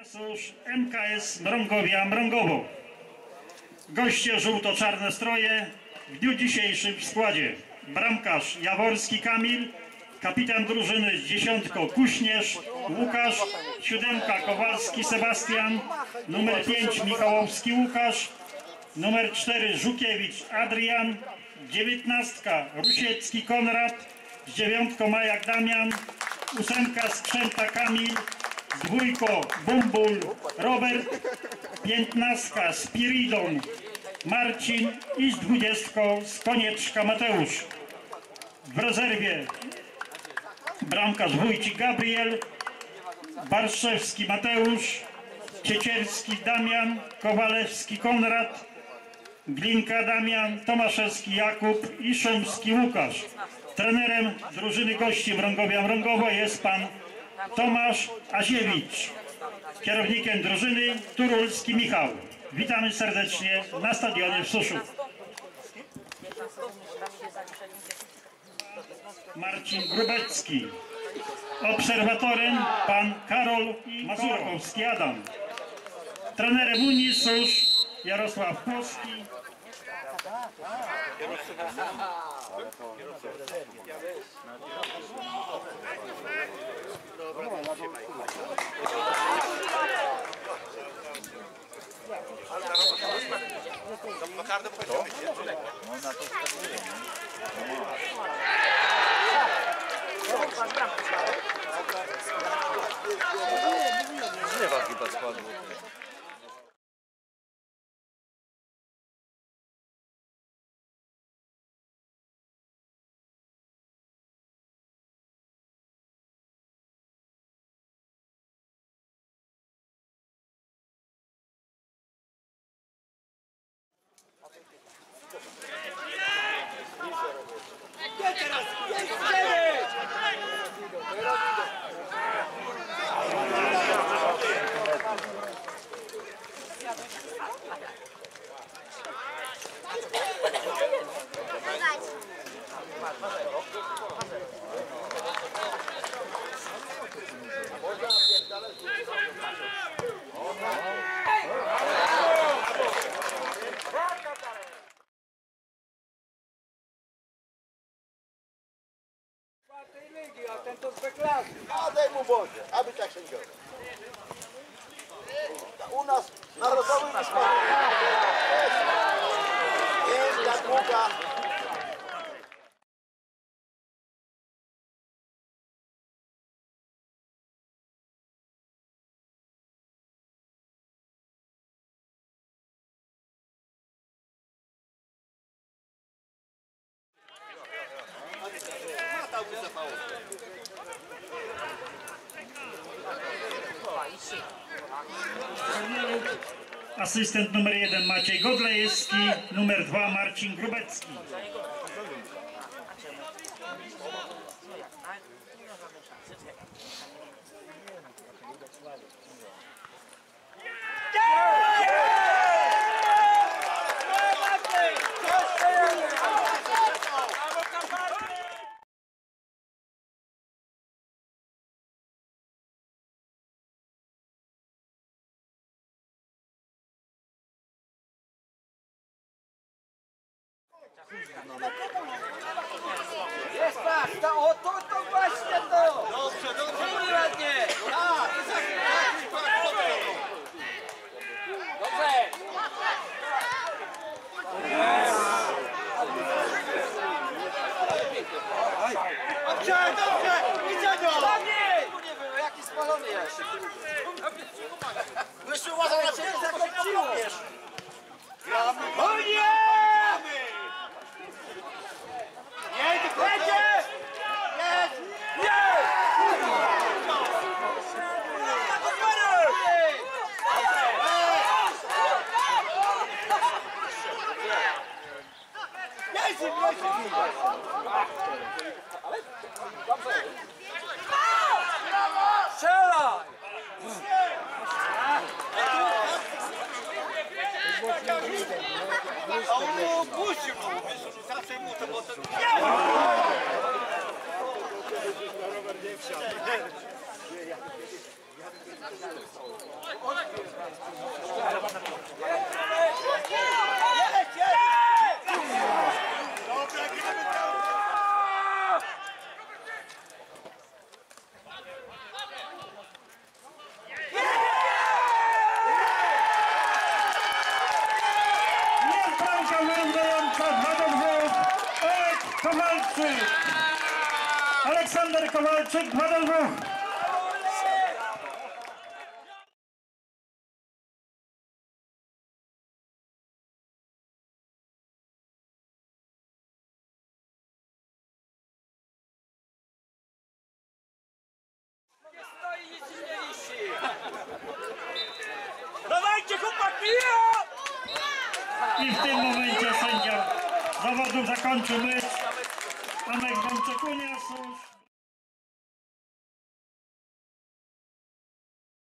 Sojusz MKS Mrągowia Mrągowo. Goście żółto-czarne stroje w dniu dzisiejszym w składzie. Bramkarz Jaworski Kamil, kapitan drużyny z dziesiątką Kuśnierz, Łukasz, siódemka Kowalski Sebastian, numer 5 Michałowski Łukasz, numer 4 Żukiewicz Adrian, dziewiętnastka Rusiecki Konrad, z dziewiątką Majak Damian, ósemka Skrzęta Kamil, z dwójką Bumbul Robert, piętnastka Spiridon Marcin i z dwudziestką z Konieczka Mateusz. W rezerwie bramkarz Wójcik Gabriel, Barszewski Mateusz, Ciecierski Damian, Kowalewski Konrad, Glinka Damian, Tomaszewski Jakub i Szumski Łukasz. Trenerem drużyny gości Mrągowia Mrągowo jest pan Tomasz Aziewicz. Kierownikiem drużyny Turulski Michał. Witamy serdecznie na stadionie w Suszu. Marcin Grubecki. Obserwatorem pan Karol Mazurkowski Adam. Trenerem Unii Susz Jarosław Płoski. Drzewa chyba spadło. Ligi, a ten to z B-klasy. A daj mu Boże, aby tak się działo. U nas narodowy wysłany. Piękna długa. Asystent numer jeden Maciej Godlejewski, numer dwa Marcin Grubecki. Jest tak, to, o to, to właśnie to. Dobrze, dobrze. Ładnie. Dobrze. Dobrze, dobrze. Idzie go. Ładnie. Nie wiem, jaki spalony jest. Wyszły łazą na ciebie, Zakończyło. wiesz. O nie! Robert nie wsiadł. Aleksander Kowalczyk 2 do 2. Dawajcie chłopaki! I w tym momencie sędzia zawodów zakończył mecz. Tomek Wączekunias.